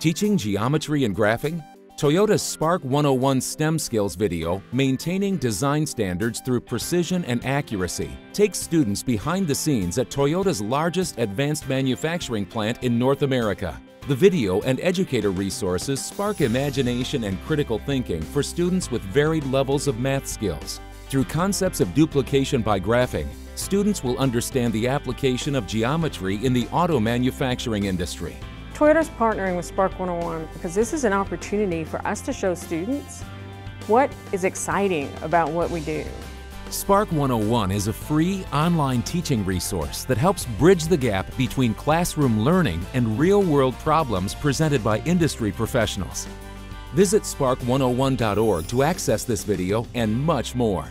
Teaching geometry and graphing? Toyota's Spark 101 STEM Skills video, Maintaining Design Standards Through Precision and Accuracy, takes students behind the scenes at Toyota's largest advanced manufacturing plant in North America. The video and educator resources spark imagination and critical thinking for students with varied levels of math skills. Through concepts of duplication by graphing, students will understand the application of geometry in the auto manufacturing industry. Toyota's partnering with Spark 101 because this is an opportunity for us to show students what is exciting about what we do. Spark 101 is a free online teaching resource that helps bridge the gap between classroom learning and real-world problems presented by industry professionals. Visit spark101.org to access this video and much more.